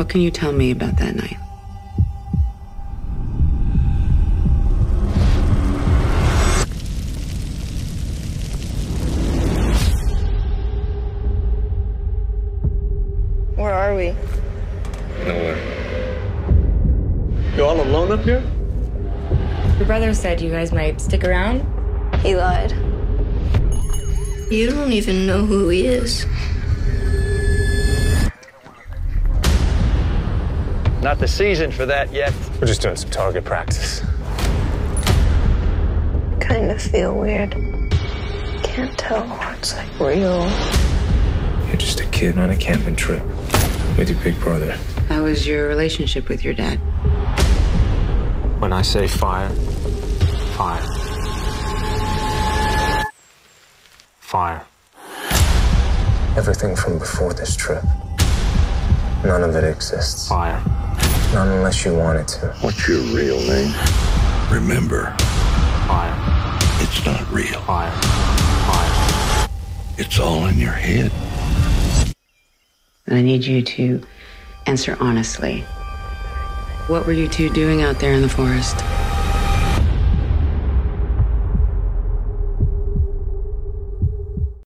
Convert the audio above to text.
What can you tell me about that night? Where are we? Nowhere. You all alone up here? Your brother said you guys might stick around. He lied. You don't even know who he is. Not the season for that yet. We're just doing some target practice. Kind of feel weird. Can't tell what's like real. You're just a kid on a camping trip with your big brother. How was your relationship with your dad? When I say fire, fire. Fire. Everything from before this trip. None of it exists. Fire. Not unless you want it to. What's your real name? Remember, Fire. it's not real. Fire. Fire. It's all in your head. And I need you to answer honestly. What were you two doing out there in the forest?